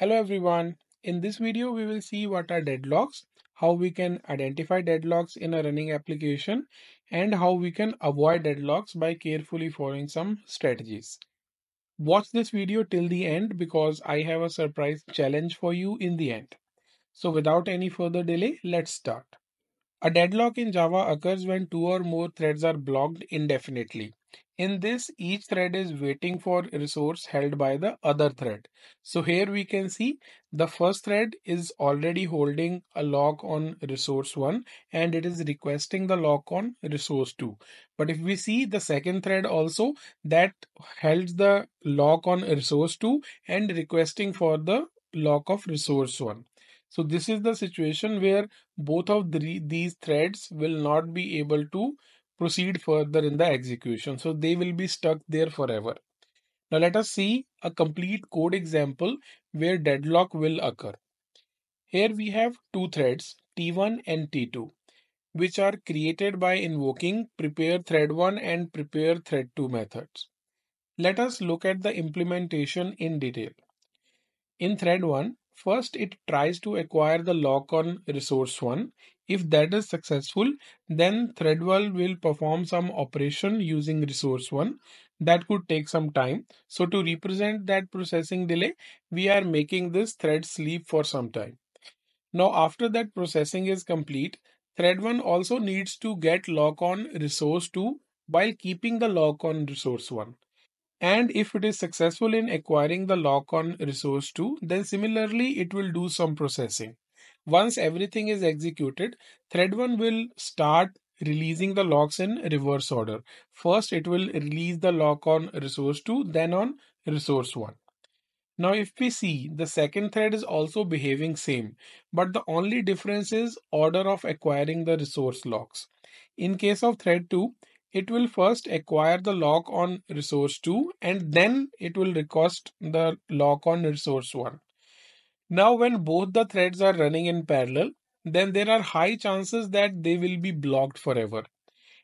Hello everyone. In this video, we will see what are deadlocks, how we can identify deadlocks in a running application, and how we can avoid deadlocks by carefully following some strategies. Watch this video till the end because I have a surprise challenge for you in the end. So without any further delay, let's start. A deadlock in Java occurs when two or more threads are blocked indefinitely. In this, each thread is waiting for resource held by the other thread. So here we can see the first thread is already holding a lock on resource 1 and it is requesting the lock on resource 2. But if we see the second thread also that held the lock on resource 2 and requesting for the lock of resource 1. So this is the situation where both of the, these threads will not be able to proceed further in the execution. So they will be stuck there forever. Now let us see a complete code example where deadlock will occur. Here we have two threads T1 and T2 which are created by invoking prepare thread 1 and prepare thread 2 methods. Let us look at the implementation in detail. In thread 1, first it tries to acquire the lock on resource 1 if that is successful, then thread 1 will perform some operation using resource 1 that could take some time. So to represent that processing delay, we are making this thread sleep for some time. Now after that processing is complete, thread 1 also needs to get lock on resource 2 while keeping the lock on resource 1. And if it is successful in acquiring the lock on resource 2, then similarly it will do some processing. Once everything is executed, thread 1 will start releasing the locks in reverse order. First, it will release the lock on resource 2, then on resource 1. Now, if we see, the second thread is also behaving same, but the only difference is order of acquiring the resource locks. In case of thread 2, it will first acquire the lock on resource 2 and then it will request the lock on resource 1. Now, when both the threads are running in parallel, then there are high chances that they will be blocked forever.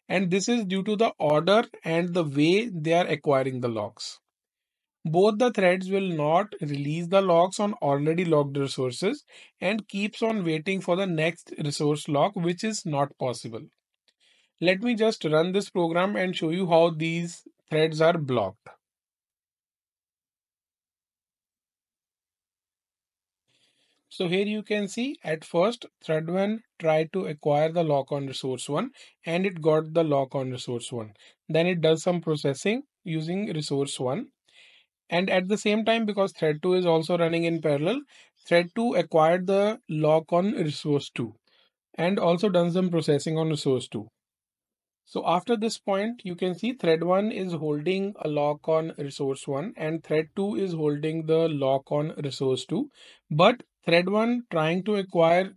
And this is due to the order and the way they are acquiring the locks. Both the threads will not release the locks on already locked resources and keeps on waiting for the next resource lock, which is not possible. Let me just run this program and show you how these threads are blocked. So here you can see at first thread 1 tried to acquire the lock on resource 1 and it got the lock on resource 1. Then it does some processing using resource 1 and at the same time because thread 2 is also running in parallel thread 2 acquired the lock on resource 2 and also done some processing on resource 2. So after this point, you can see thread 1 is holding a lock on resource 1 and thread 2 is holding the lock on resource 2. But thread 1 trying to acquire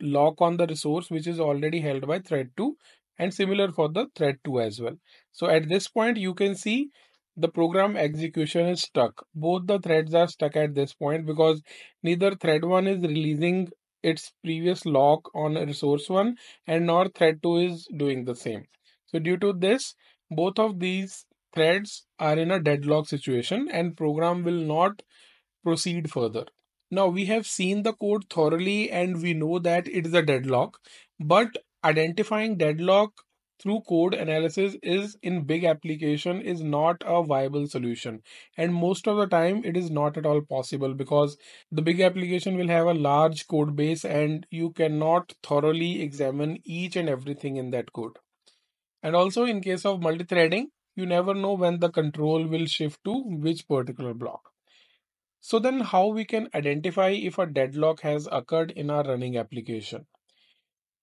lock on the resource which is already held by thread 2 and similar for the thread 2 as well. So at this point, you can see the program execution is stuck. Both the threads are stuck at this point because neither thread 1 is releasing its previous lock on resource 1 and nor thread 2 is doing the same. So due to this, both of these threads are in a deadlock situation and program will not proceed further. Now we have seen the code thoroughly and we know that it is a deadlock, but identifying deadlock through code analysis is in big application is not a viable solution and most of the time it is not at all possible because the big application will have a large code base and you cannot thoroughly examine each and everything in that code and also in case of multi-threading, you never know when the control will shift to which particular block. So then how we can identify if a deadlock has occurred in our running application?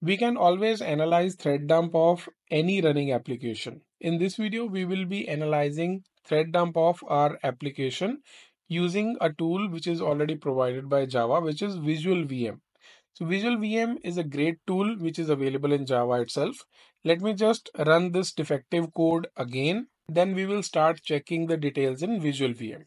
We can always analyze thread dump of any running application. In this video, we will be analyzing thread dump of our application using a tool which is already provided by Java, which is Visual VM. So Visual VM is a great tool which is available in Java itself. Let me just run this defective code again. Then we will start checking the details in Visual VM.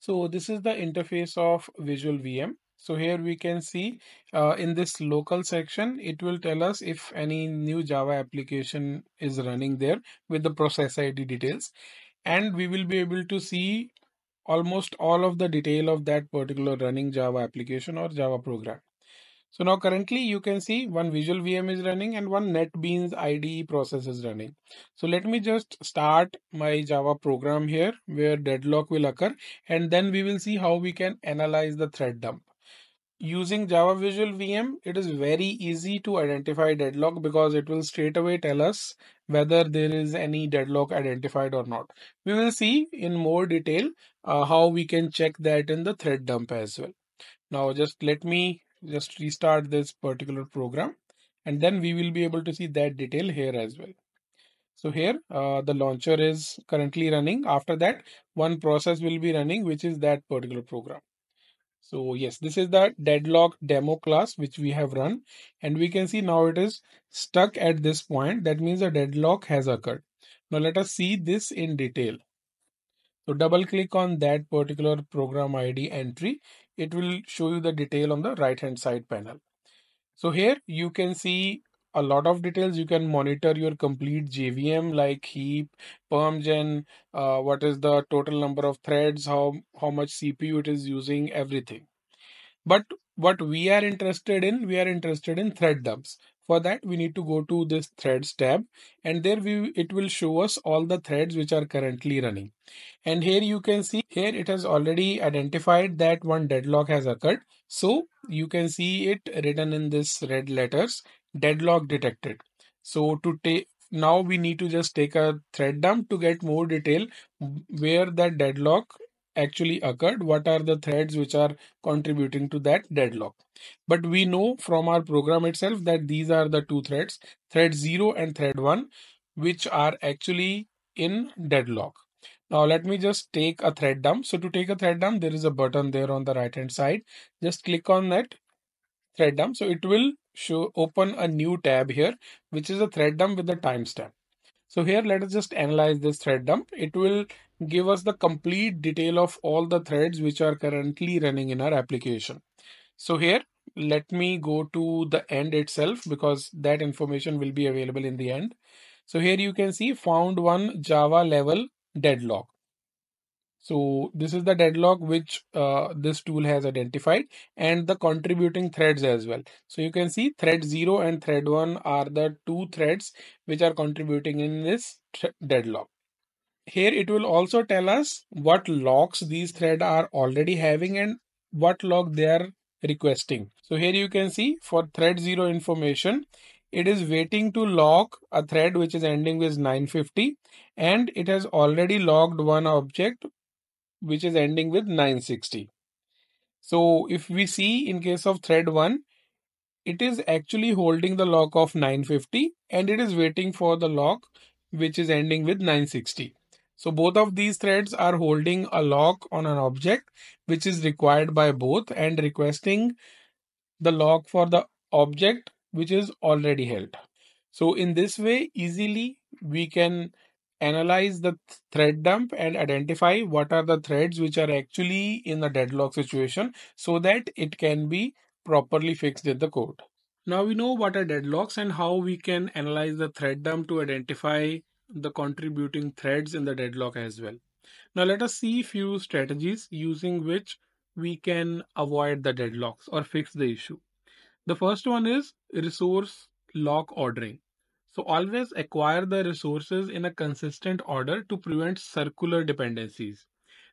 So this is the interface of Visual VM. So here we can see uh, in this local section, it will tell us if any new Java application is running there with the process ID details. And we will be able to see almost all of the detail of that particular running Java application or Java program. So now currently you can see one Visual VM is running and one NetBeans IDE process is running. So let me just start my Java program here where deadlock will occur and then we will see how we can analyze the thread dump. Using Java Visual VM, it is very easy to identify deadlock because it will straight away tell us whether there is any deadlock identified or not. We will see in more detail uh, how we can check that in the thread dump as well. Now just let me just restart this particular program and then we will be able to see that detail here as well. So here uh, the launcher is currently running. After that, one process will be running, which is that particular program. So yes, this is the deadlock demo class which we have run and we can see now it is stuck at this point. That means a deadlock has occurred. Now let us see this in detail. So double click on that particular program ID entry it will show you the detail on the right hand side panel. So here you can see a lot of details. You can monitor your complete JVM like heap, permgen, uh, what is the total number of threads, how, how much CPU it is using, everything. But what we are interested in, we are interested in thread dumps. For that, we need to go to this threads tab and there we it will show us all the threads which are currently running. And here you can see here it has already identified that one deadlock has occurred. So you can see it written in this red letters deadlock detected. So to take now we need to just take a thread dump to get more detail where that deadlock actually occurred, what are the threads which are contributing to that deadlock. But we know from our program itself that these are the two threads, thread 0 and thread 1, which are actually in deadlock. Now let me just take a thread dump. So to take a thread dump, there is a button there on the right hand side. Just click on that thread dump. So it will show open a new tab here, which is a thread dump with the timestamp. So here let us just analyze this thread dump. It will give us the complete detail of all the threads which are currently running in our application. So here let me go to the end itself because that information will be available in the end. So here you can see found one Java level deadlock. So this is the deadlock which uh, this tool has identified and the contributing threads as well. So you can see thread 0 and thread 1 are the two threads which are contributing in this deadlock. Here it will also tell us what locks these threads are already having and what lock they are requesting. So here you can see for thread 0 information, it is waiting to lock a thread which is ending with 950 and it has already logged one object which is ending with 960. So if we see in case of thread 1, it is actually holding the lock of 950 and it is waiting for the lock which is ending with 960. So both of these threads are holding a lock on an object which is required by both and requesting the lock for the object which is already held. So in this way easily we can analyze the thread dump and identify what are the threads which are actually in the deadlock situation so that it can be properly fixed in the code. Now we know what are deadlocks and how we can analyze the thread dump to identify the contributing threads in the deadlock as well. Now let us see few strategies using which we can avoid the deadlocks or fix the issue. The first one is resource lock ordering. So always acquire the resources in a consistent order to prevent circular dependencies.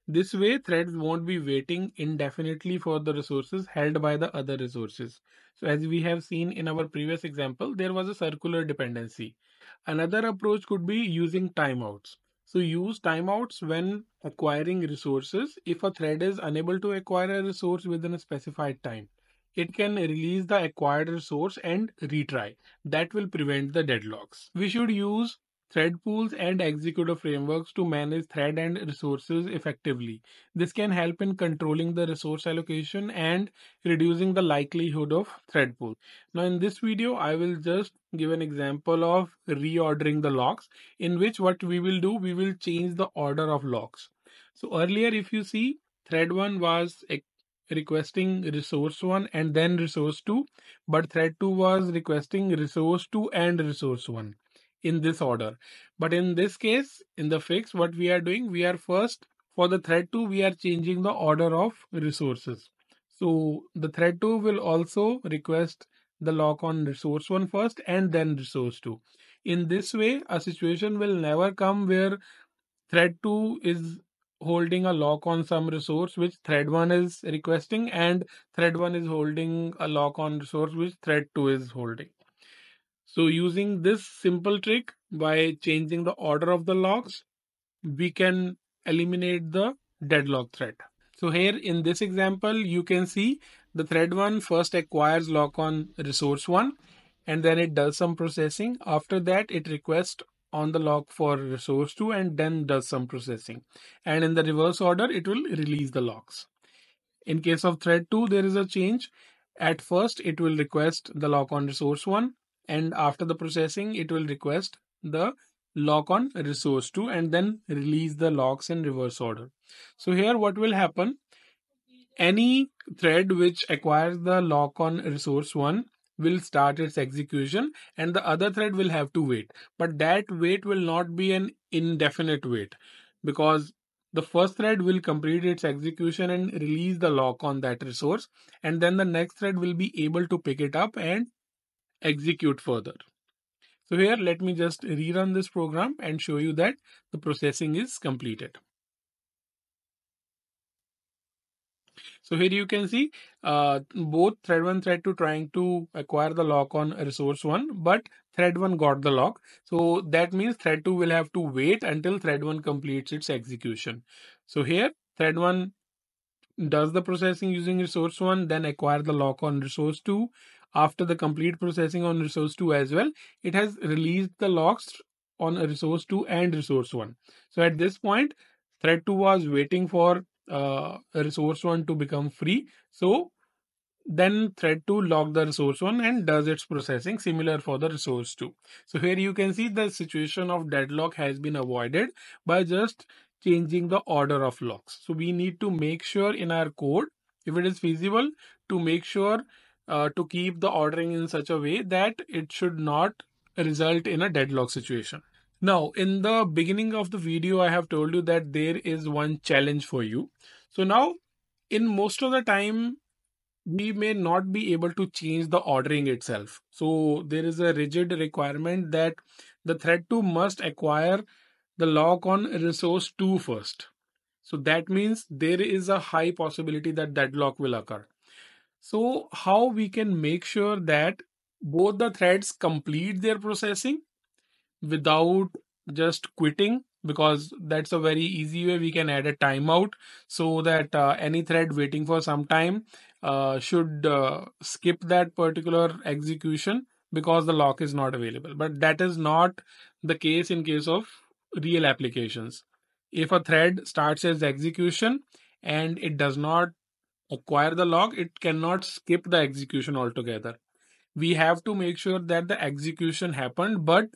This way, threads won't be waiting indefinitely for the resources held by the other resources. So as we have seen in our previous example, there was a circular dependency. Another approach could be using timeouts. So use timeouts when acquiring resources if a thread is unable to acquire a resource within a specified time it can release the acquired resource and retry. That will prevent the deadlocks. We should use thread pools and executor frameworks to manage thread and resources effectively. This can help in controlling the resource allocation and reducing the likelihood of thread pool. Now in this video, I will just give an example of reordering the locks in which what we will do, we will change the order of locks. So earlier, if you see thread one was requesting resource 1 and then resource 2 but thread 2 was requesting resource 2 and resource 1 in this order but in this case in the fix what we are doing we are first For the thread 2, we are changing the order of resources. So the thread 2 will also request the lock on resource 1 first and then resource 2. In this way, a situation will never come where thread 2 is holding a lock on some resource which thread 1 is requesting and thread 1 is holding a lock on resource which thread 2 is holding. So using this simple trick by changing the order of the locks, we can eliminate the deadlock thread. So here in this example, you can see the thread one first acquires lock on resource 1 and then it does some processing. After that, it requests on the lock for resource 2 and then does some processing. And in the reverse order, it will release the locks. In case of thread 2, there is a change. At first, it will request the lock on resource 1 and after the processing, it will request the lock on resource 2 and then release the locks in reverse order. So here what will happen? Any thread which acquires the lock on resource 1 will start its execution and the other thread will have to wait. But that wait will not be an indefinite wait because the first thread will complete its execution and release the lock on that resource and then the next thread will be able to pick it up and execute further. So here let me just rerun this program and show you that the processing is completed. So here you can see uh, both thread 1 thread 2 trying to acquire the lock on resource 1 but thread 1 got the lock. So that means thread 2 will have to wait until thread 1 completes its execution. So here thread 1 does the processing using resource 1 then acquire the lock on resource 2 after the complete processing on resource 2 as well it has released the locks on resource 2 and resource 1 so at this point thread 2 was waiting for uh, resource 1 to become free. So then thread 2 lock the resource 1 and does its processing similar for the resource 2 so here you can see the situation of deadlock has been avoided by just changing the order of locks so we need to make sure in our code if it is feasible to make sure uh, to keep the ordering in such a way that it should not result in a deadlock situation. Now, in the beginning of the video, I have told you that there is one challenge for you. So now, in most of the time, we may not be able to change the ordering itself. So there is a rigid requirement that the thread 2 must acquire the lock on resource 2 first. So that means there is a high possibility that deadlock will occur. So how we can make sure that both the threads complete their processing without just quitting? Because that's a very easy way we can add a timeout so that uh, any thread waiting for some time uh, should uh, skip that particular execution because the lock is not available. But that is not the case in case of real applications. If a thread starts its execution and it does not acquire the lock, it cannot skip the execution altogether. We have to make sure that the execution happened, but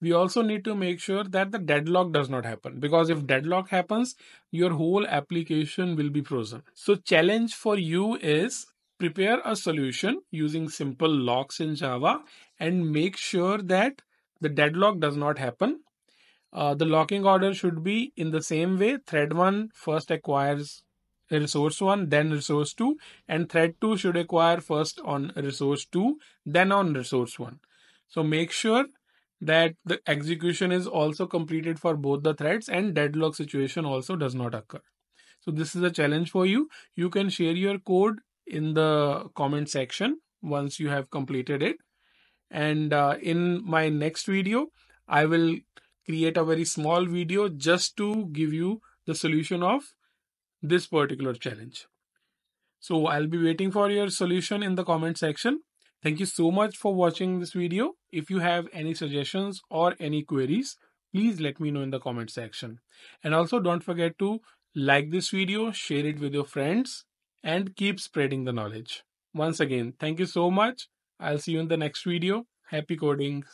we also need to make sure that the deadlock does not happen because if deadlock happens, your whole application will be frozen. So challenge for you is prepare a solution using simple locks in Java and make sure that the deadlock does not happen. Uh, the locking order should be in the same way. Thread 1 first acquires resource 1 then resource 2 and thread 2 should acquire first on resource 2 then on resource 1 so make sure that the execution is also completed for both the threads and deadlock situation also does not occur. So this is a challenge for you. You can share your code in the comment section once you have completed it. And uh, in my next video i will create a very small video just to give you the solution of this particular challenge. So I'll be waiting for your solution in the comment section. Thank you so much for watching this video. If you have any suggestions or any queries, please let me know in the comment section. And also don't forget to like this video, share it with your friends and keep spreading the knowledge. Once again, thank you so much. I'll see you in the next video. Happy coding.